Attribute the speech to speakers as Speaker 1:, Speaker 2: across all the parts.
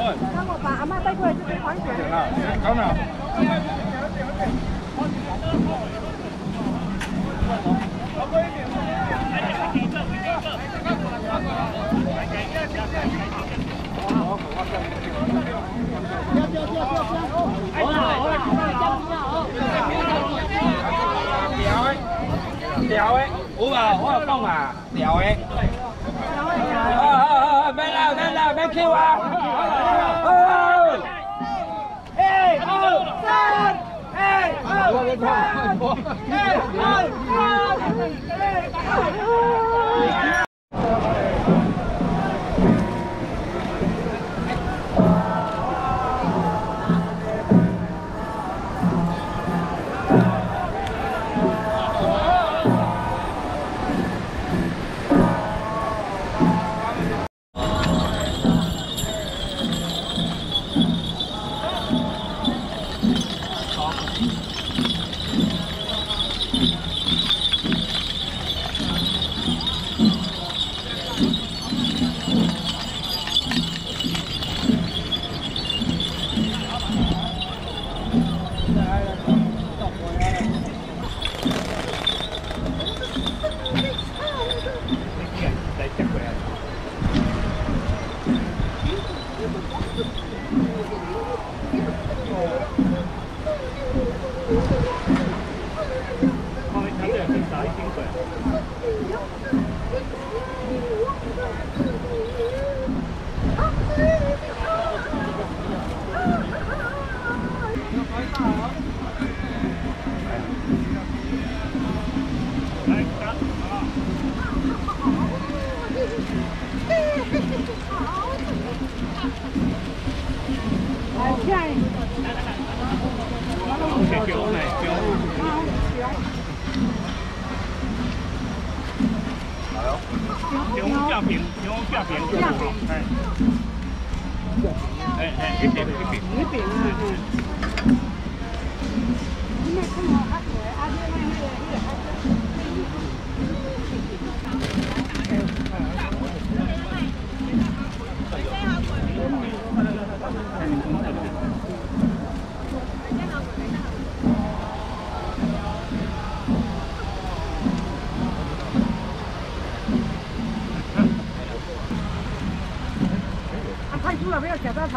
Speaker 1: 让我把阿妈带过来这边还给你。搞哪？掉诶，好啊，好啊，帮嘛，掉诶。别拉，别拉，别欺负我！一二，一二三，一二。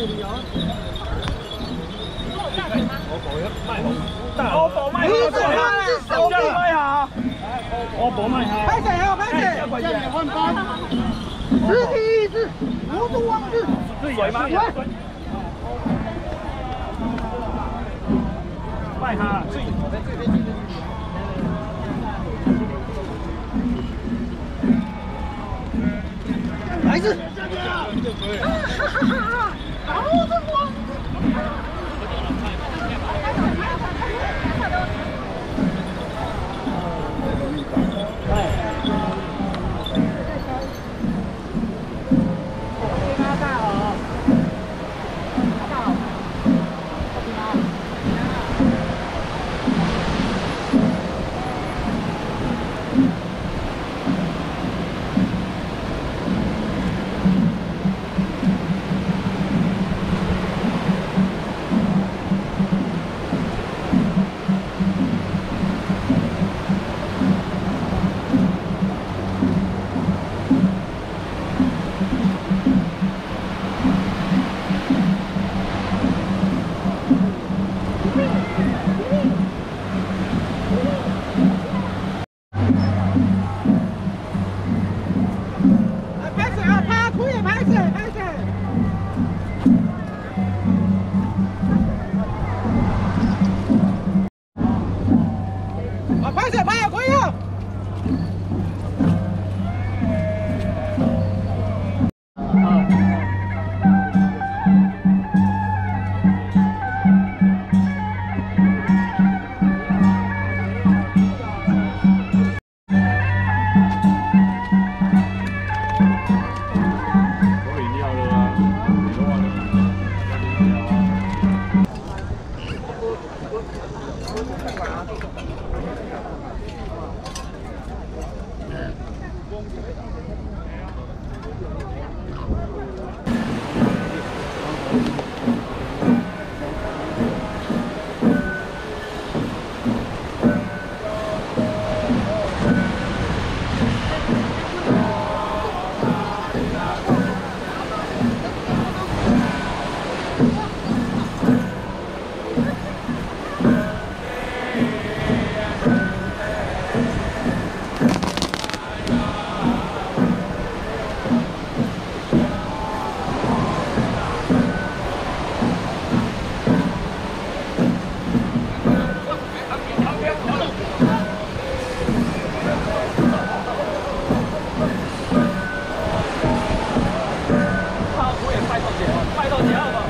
Speaker 1: 老狗卖狗，老狗卖狗，一只，老狗卖哈。好，老好，卖哈。拍死啊，拍死！两万八，实体一只，活猪一只，最便宜。卖哈，好，来好，只。好，哈好，Oh, 到家了吧？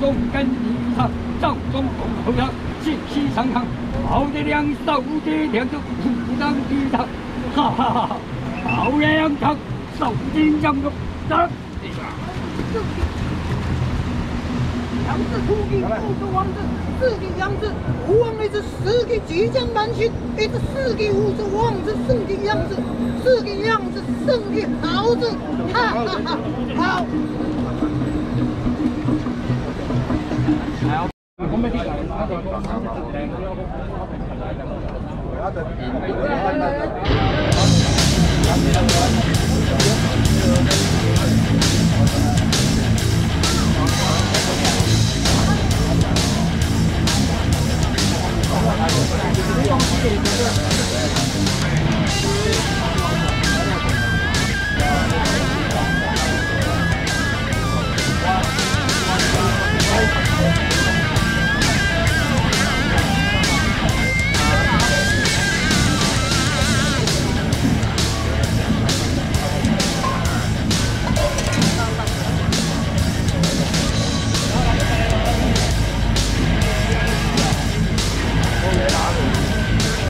Speaker 1: 中跟一场，赵忠攻后场，气势上场，好的两手，好的两足，五张一张，哈哈，好样场，手心张足，张。两只突击，五只王子，四个猴子，五万一只，死只即将南巡，一只四只，五只猴子，胜的两只，四个猴子，剩的猴子，哈哈，好。我们没离开。